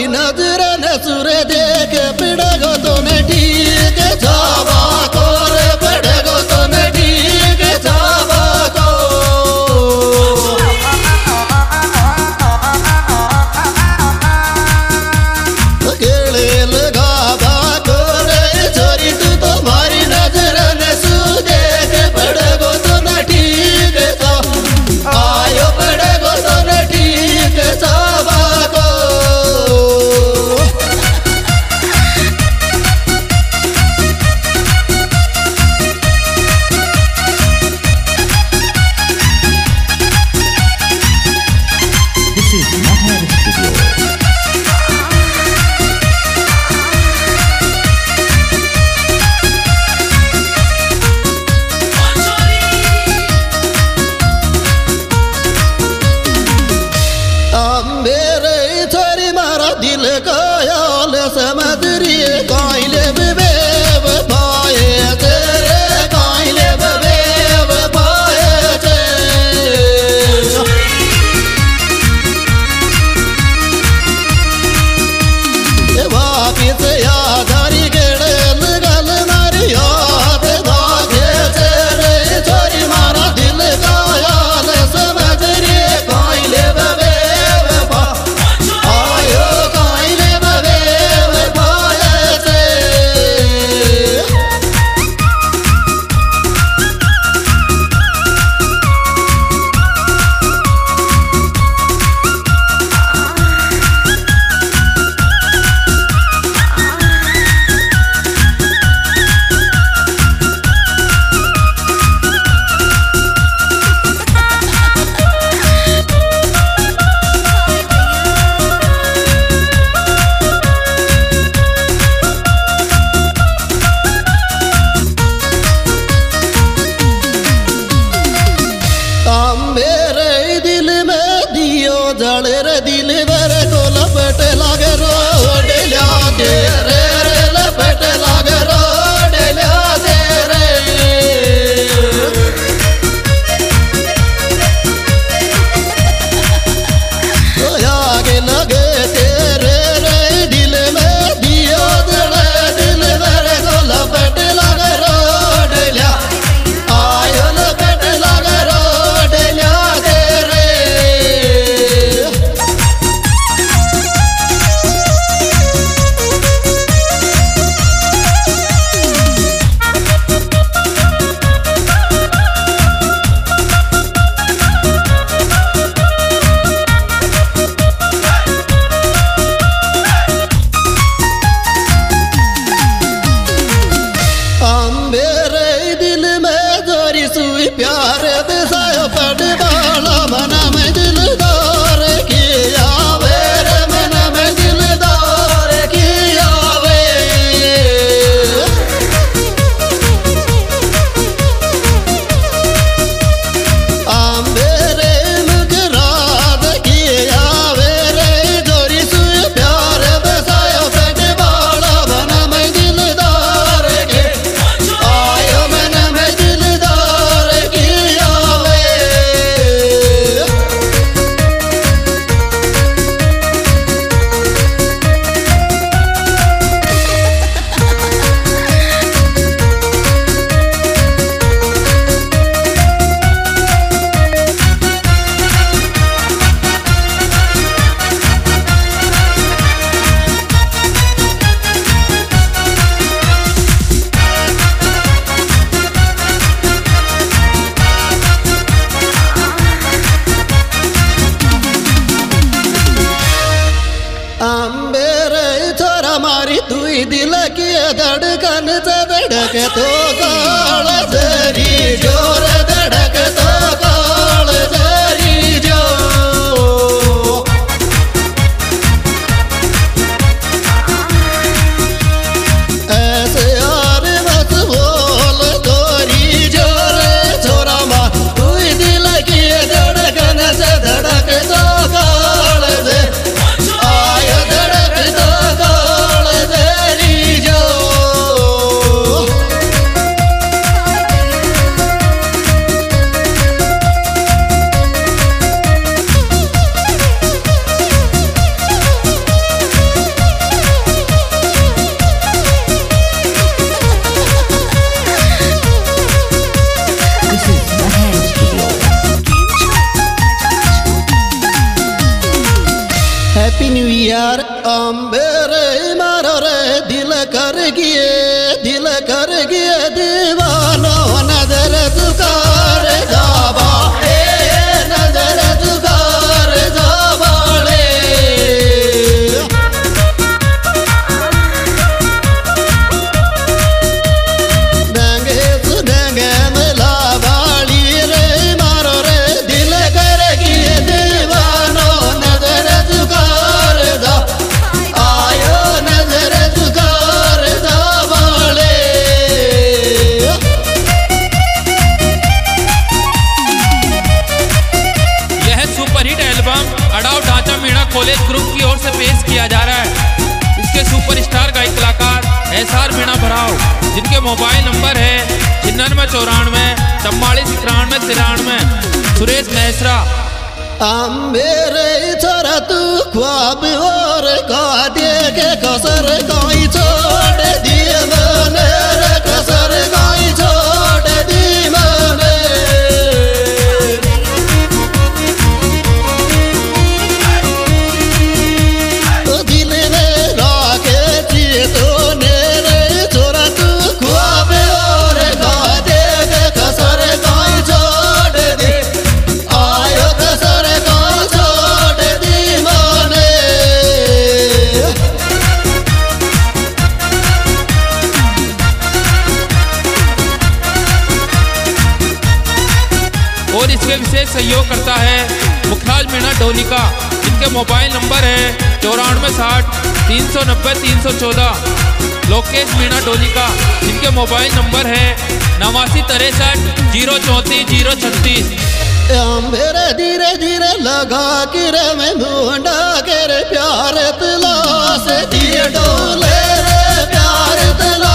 மாறினது yar am mobile number है। छिन्नवे चौरानवे चौवालीस तिरानवे तिरानवे। सुरेश मेहसरा मेरे ख्वाब इसके विशेष सहयोग करता है मुखराज मीणा ढोलिका जिनके मोबाइल नंबर है चौरानवे साठ तीन सौ नब्बे तीन सौ चौदह। लोकेश मीणा ढोलिका जिनके मोबाइल नंबर है नवासी तिरसठ ज़ीरो चौंतीस ज़ीरो छत्तीस। मेरे धीरे धीरे लगा के रे मैं ढूंढा के रे प्यार तला से। दिए डोले रे प्यार तला